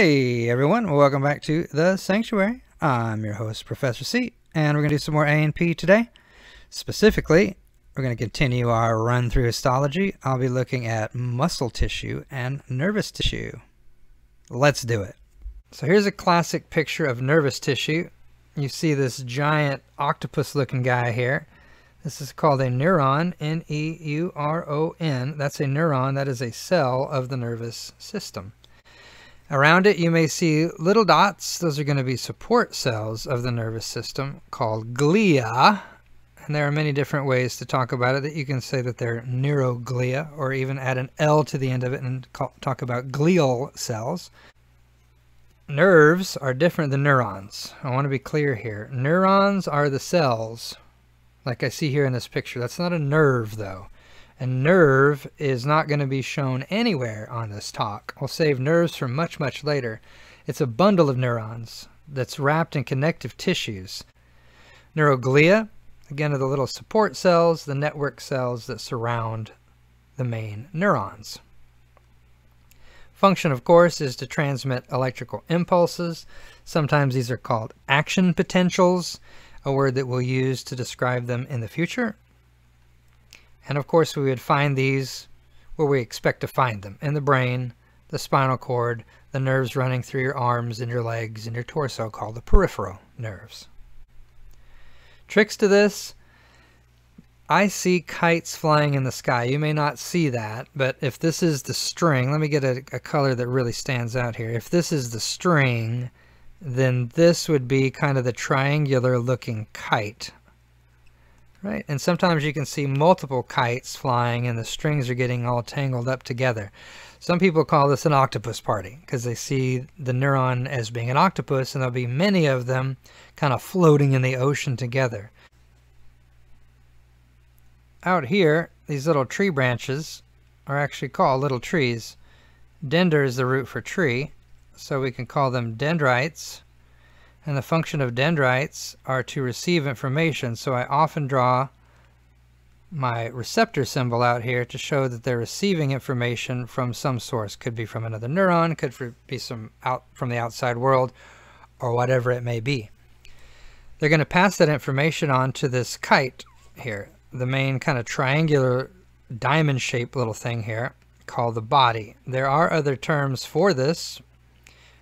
Hey everyone, welcome back to the Sanctuary. I'm your host, Professor C, and we're going to do some more A&P today. Specifically, we're going to continue our run through histology. I'll be looking at muscle tissue and nervous tissue. Let's do it. So here's a classic picture of nervous tissue. You see this giant octopus looking guy here. This is called a neuron, N-E-U-R-O-N. That's a neuron, that is a cell of the nervous system. Around it you may see little dots. Those are going to be support cells of the nervous system called glia. And there are many different ways to talk about it that you can say that they're neuroglia or even add an L to the end of it and talk about glial cells. Nerves are different than neurons. I want to be clear here. Neurons are the cells, like I see here in this picture. That's not a nerve, though. A nerve is not going to be shown anywhere on this talk. We'll save nerves for much, much later. It's a bundle of neurons that's wrapped in connective tissues. Neuroglia, again, are the little support cells, the network cells that surround the main neurons. Function, of course, is to transmit electrical impulses. Sometimes these are called action potentials, a word that we'll use to describe them in the future. And of course, we would find these where we expect to find them, in the brain, the spinal cord, the nerves running through your arms and your legs and your torso called the peripheral nerves. Tricks to this, I see kites flying in the sky. You may not see that, but if this is the string, let me get a, a, color that really stands out here. If this is the string, then this would be kind of the triangular looking kite. Right, and sometimes you can see multiple kites flying and the strings are getting all tangled up together. Some people call this an octopus party because they see the neuron as being an octopus and there'll be many of them kind of floating in the ocean together out here, these little tree branches are actually called little trees. Dender is the root for tree, so we can call them dendrites. And the function of dendrites are to receive information, so I often draw my receptor symbol out here to show that they're receiving information from some source. Could be from another neuron, could be some out from the outside world, or whatever it may be. They're going to pass that information on to this kite here the main kind of triangular diamond shaped little thing here called the body. There are other terms for this.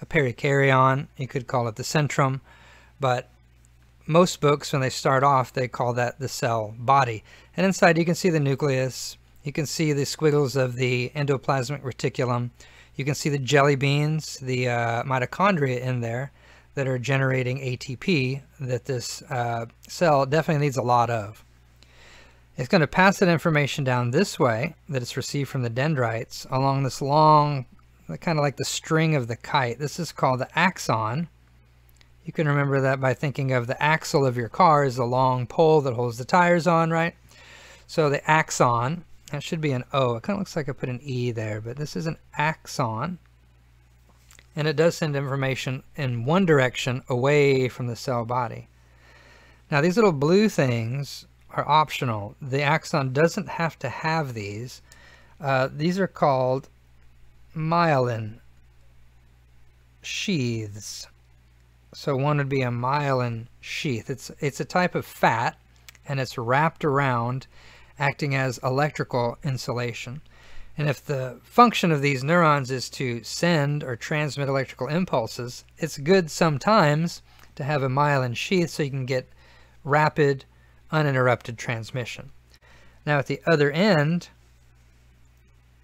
A perikaryon, you could call it the centrum, but most books, when they start off, they call that the cell body. And inside you can see the nucleus, you can see the squiggles of the endoplasmic reticulum, you can see the jelly beans, the uh, mitochondria in there that are generating ATP that this uh, cell definitely needs a lot of. It's going to pass that information down this way that it's received from the dendrites along this long, kind of like the string of the kite. This is called the axon. You can remember that by thinking of the axle of your car is the long pole that holds the tires on, right? So the axon, that should be an O. It kind of looks like I put an E there, but this is an axon. And it does send information in one direction away from the cell body. Now these little blue things are optional. The axon doesn't have to have these. Uh, these are called myelin sheaths. So one would be a myelin sheath. It's, it's a type of fat and it's wrapped around acting as electrical insulation. And if the function of these neurons is to send or transmit electrical impulses, it's good sometimes to have a myelin sheath so you can get rapid uninterrupted transmission. Now at the other end,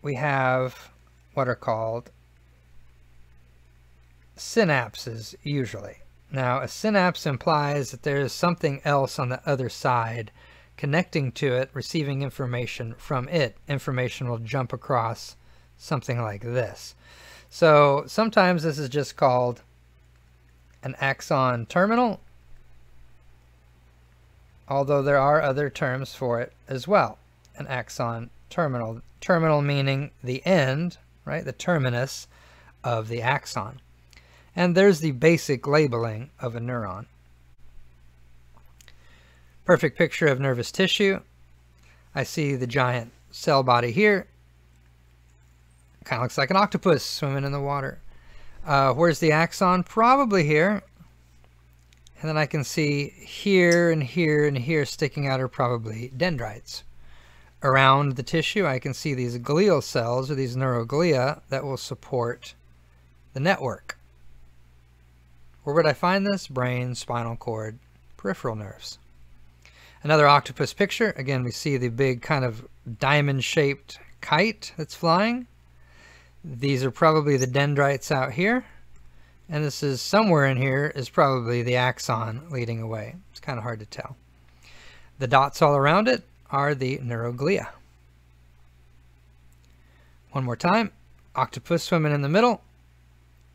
we have what are called synapses usually. Now a synapse implies that there is something else on the other side connecting to it, receiving information from it. Information will jump across something like this. So sometimes this is just called an axon terminal although there are other terms for it as well. An axon terminal. Terminal meaning the end, right, the terminus of the axon. And there's the basic labeling of a neuron. Perfect picture of nervous tissue. I see the giant cell body here. Kind of looks like an octopus swimming in the water. Uh, where's the axon? Probably here. And then I can see here and here and here sticking out are probably dendrites. Around the tissue, I can see these glial cells or these neuroglia that will support the network. Where would I find this? Brain, spinal cord, peripheral nerves. Another octopus picture. Again, we see the big kind of diamond-shaped kite that's flying. These are probably the dendrites out here. And this is somewhere in here is probably the axon leading away. It's kind of hard to tell. The dots all around it are the neuroglia. One more time. Octopus swimming in the middle.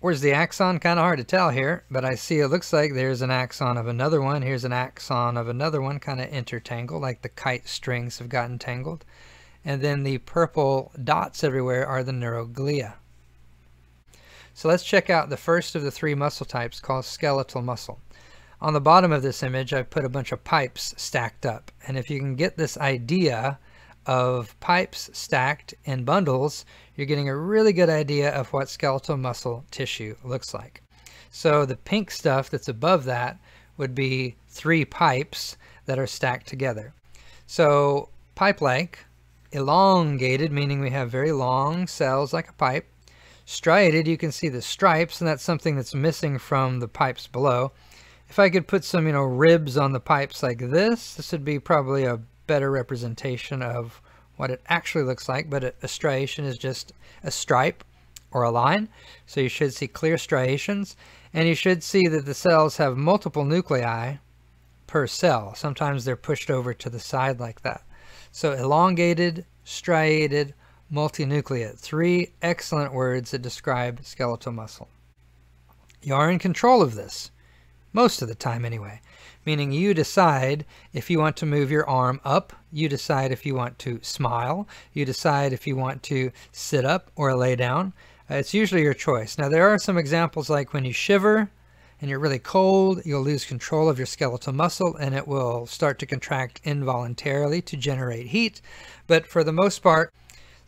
Where's the axon? Kind of hard to tell here, but I see it looks like there's an axon of another one. Here's an axon of another one, kind of intertangled, like the kite strings have gotten tangled. And then the purple dots everywhere are the neuroglia. So let's check out the first of the three muscle types called skeletal muscle. On the bottom of this image, I've put a bunch of pipes stacked up. And if you can get this idea of pipes stacked in bundles, you're getting a really good idea of what skeletal muscle tissue looks like. So the pink stuff that's above that would be three pipes that are stacked together. So pipe-like, elongated, meaning we have very long cells like a pipe. Striated, you can see the stripes, and that's something that's missing from the pipes below. If I could put some, you know, ribs on the pipes like this, this would be probably a better representation of what it actually looks like, but a, striation is just a stripe or a line. So you should see clear striations, and you should see that the cells have multiple nuclei per cell. Sometimes they're pushed over to the side like that. So elongated, striated, multinucleate. Three excellent words that describe skeletal muscle. You are in control of this, most of the time anyway meaning you decide if you want to move your arm up, you decide if you want to smile, you decide if you want to sit up or lay down. Uh, it's usually your choice. Now there are some examples like when you shiver and you're really cold, you'll lose control of your skeletal muscle and it will start to contract involuntarily to generate heat. But for the most part,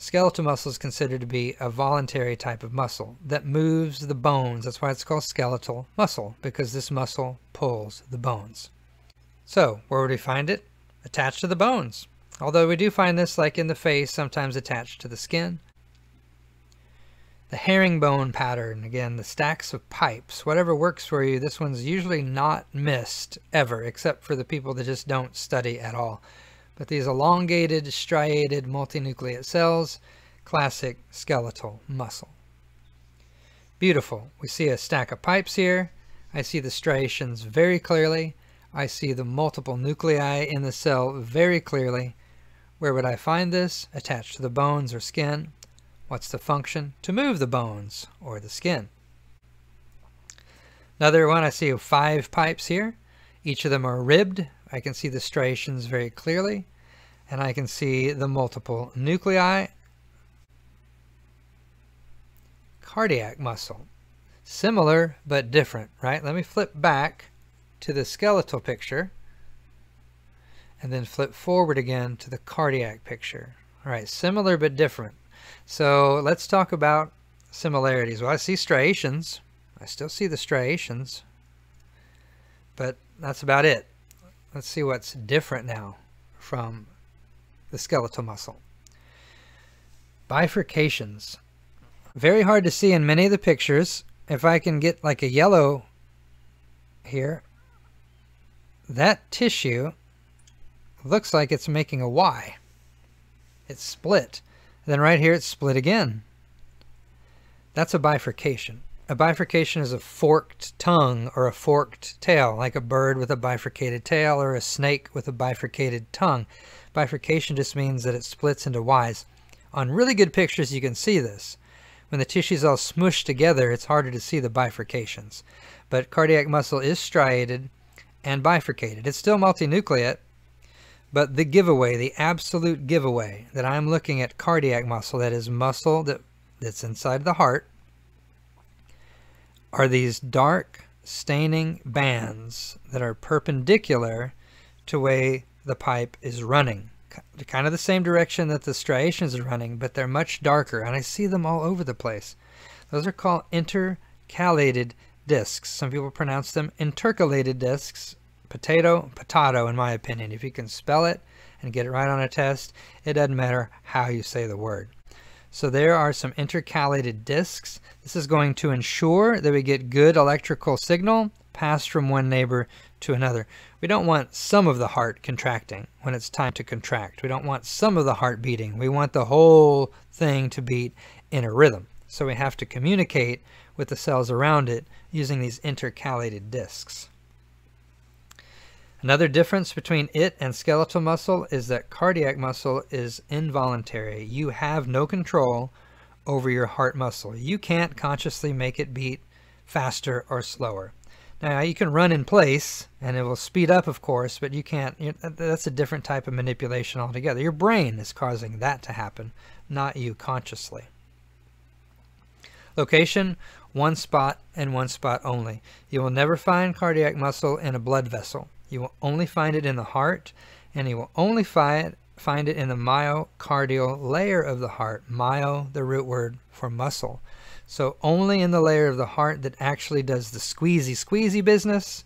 Skeletal muscle is considered to be a voluntary type of muscle that moves the bones. That's why it's called skeletal muscle, because this muscle pulls the bones. So, where would we find it? Attached to the bones. Although we do find this like in the face, sometimes attached to the skin. The herringbone pattern, again, the stacks of pipes, whatever works for you, this one's usually not missed ever, except for the people that just don't study at all. But these elongated, striated multinucleate cells, classic skeletal muscle. Beautiful. We see a stack of pipes here. I see the striations very clearly. I see the multiple nuclei in the cell very clearly. Where would I find this? Attached to the bones or skin. What's the function? To move the bones or the skin. Another one, I see five pipes here. Each of them are ribbed I can see the striations very clearly, and I can see the multiple nuclei. Cardiac muscle. Similar, but different, right? Let me flip back to the skeletal picture, and then flip forward again to the cardiac picture. All right, similar but different. So let's talk about similarities. Well, I see striations. I still see the striations, but that's about it. Let's see what's different now from the skeletal muscle. Bifurcations. Very hard to see in many of the pictures. If I can get like a yellow here, that tissue looks like it's making a Y. It's split. then right here it's split again. That's a bifurcation. A bifurcation is a forked tongue or a forked tail, like a bird with a bifurcated tail or a snake with a bifurcated tongue. Bifurcation just means that it splits into Ys. On really good pictures, you can see this. When the tissue's all smushed together, it's harder to see the bifurcations. But cardiac muscle is striated and bifurcated. It's still multinucleate, but the giveaway, the absolute giveaway that I'm looking at cardiac muscle, that is muscle that, that's inside the heart, are these dark staining bands that are perpendicular to way the pipe is running. Kind of the same direction that the striations are running, but they're much darker, and I see them all over the place. Those are called intercalated discs. Some people pronounce them intercalated discs. Potato, potato, in my opinion. If you can spell it and get it right on a test, it doesn't matter how you say the word. So there are some intercalated discs. This is going to ensure that we get good electrical signal passed from one neighbor to another. We don't want some of the heart contracting when it's time to contract. We don't want some of the heart beating. We want the whole thing to beat in a rhythm. So we have to communicate with the cells around it using these intercalated discs. Another difference between it and skeletal muscle is that cardiac muscle is involuntary. You have no control over your heart muscle. You can't consciously make it beat faster or slower. Now you can run in place and it will speed up of course, but you can't, uh, that's a different type of manipulation altogether. Your brain is causing that to happen, not you consciously. Location, one spot and one spot only. You will never find cardiac muscle in a blood vessel. You will only find it in the heart, and you will only find, find it in the myocardial layer of the heart. Myo, the root word for muscle. So only in the layer of the heart that actually does the squeezy squeezy business.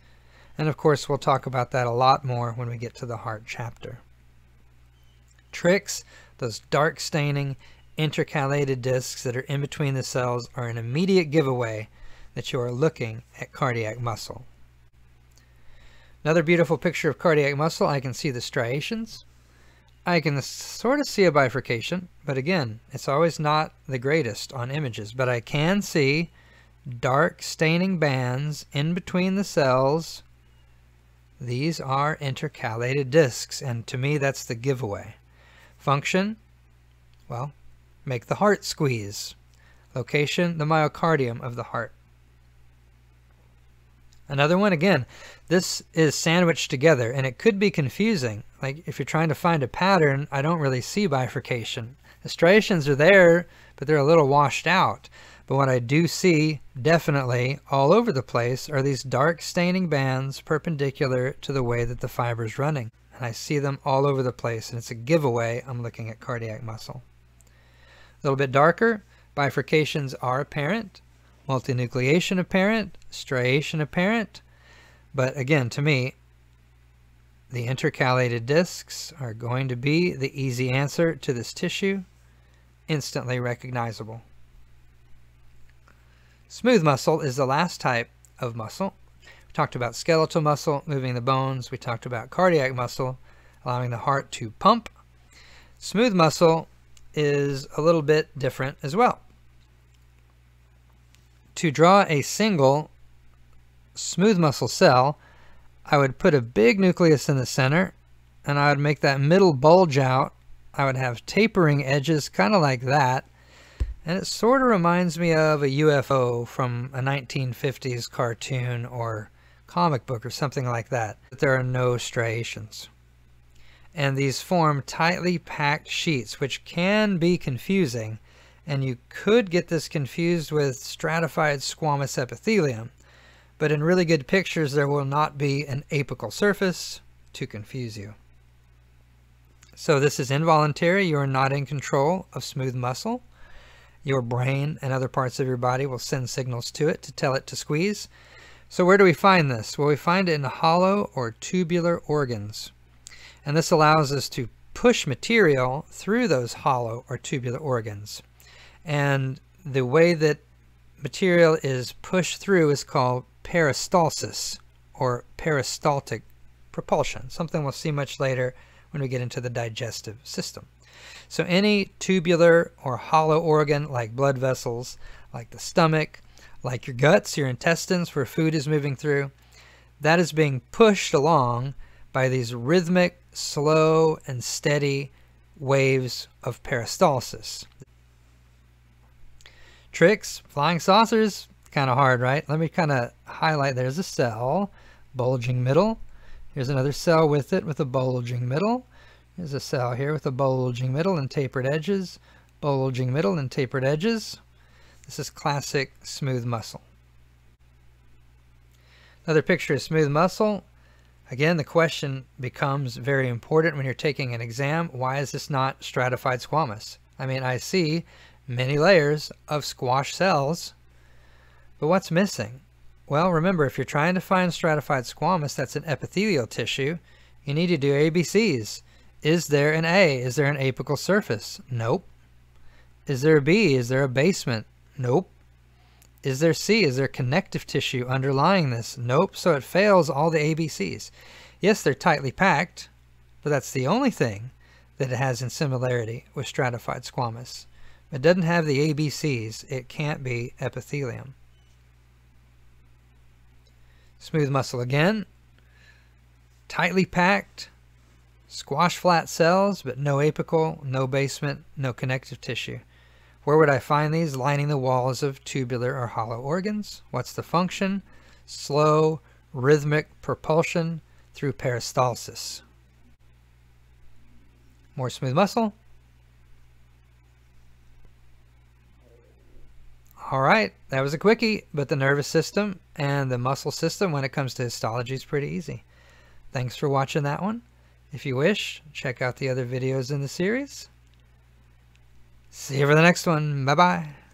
And of course, we'll talk about that a lot more when we get to the heart chapter. Tricks, those dark staining, intercalated discs that are in between the cells are an immediate giveaway that you are looking at cardiac muscle. Another beautiful picture of cardiac muscle, I can see the striations. I can sort of see a bifurcation, but again, it's always not the greatest on images, but I can see dark staining bands in between the cells. These are intercalated discs, and to me that's the giveaway. Function, well, make the heart squeeze. Location, the myocardium of the heart. Another one, again, this is sandwiched together and it could be confusing. Like if you're trying to find a pattern, I don't really see bifurcation. The striations are there, but they're a little washed out. But what I do see definitely all over the place are these dark staining bands perpendicular to the way that the fiber is running. And I see them all over the place and it's a giveaway I'm looking at cardiac muscle. A little bit darker, bifurcations are apparent multinucleation apparent, striation apparent. But again, to me, the intercalated discs are going to be the easy answer to this tissue, instantly recognizable. Smooth muscle is the last type of muscle. We talked about skeletal muscle, moving the bones. We talked about cardiac muscle, allowing the heart to pump. Smooth muscle is a little bit different as well to draw a single smooth muscle cell, I would put a big nucleus in the center and I would make that middle bulge out. I would have tapering edges kind of like that. And it sort of reminds me of a UFO from a 1950s cartoon or comic book or something like that. But there are no striations. And these form tightly packed sheets, which can be confusing and you could get this confused with stratified squamous epithelium. But in really good pictures, there will not be an apical surface to confuse you. So this is involuntary. You are not in control of smooth muscle. Your brain and other parts of your body will send signals to it to tell it to squeeze. So where do we find this? Well, we find it in hollow or tubular organs. And this allows us to push material through those hollow or tubular organs. And the way that material is pushed through is called peristalsis or peristaltic propulsion, something we'll see much later when we get into the digestive system. So any tubular or hollow organ like blood vessels, like the stomach, like your guts, your intestines where food is moving through, that is being pushed along by these rhythmic, slow, and steady waves of peristalsis tricks, flying saucers, kind of hard, right? Let me kind of highlight. There's a cell, bulging middle. Here's another cell with it with a bulging middle. Here's a cell here with a bulging middle and tapered edges, bulging middle and tapered edges. This is classic smooth muscle. Another picture of smooth muscle. Again, the question becomes very important when you're taking an exam. Why is this not stratified squamous? I mean, I see many layers of squash cells, But what's missing? Well, remember, if you're trying to find stratified squamous that's an epithelial tissue, you need to do ABCs. Is there an A? Is there an apical surface? Nope. Is there a B? Is there a basement? Nope. Is there C? Is there connective tissue underlying this? Nope. So it fails all the ABCs. Yes, they're tightly packed, but that's the only thing that it has in similarity with stratified squamous. It doesn't have the ABCs. It can't be epithelium. Smooth muscle again. Tightly packed. Squash flat cells, but no apical, no basement, no connective tissue. Where would I find these? Lining the walls of tubular or hollow organs. What's the function? Slow, rhythmic propulsion through peristalsis. More smooth muscle. All right, that was a quickie, but the nervous system and the muscle system when it comes to histology is pretty easy. Thanks for watching that one. If you wish, check out the other videos in the series. See you for the next one. Bye-bye.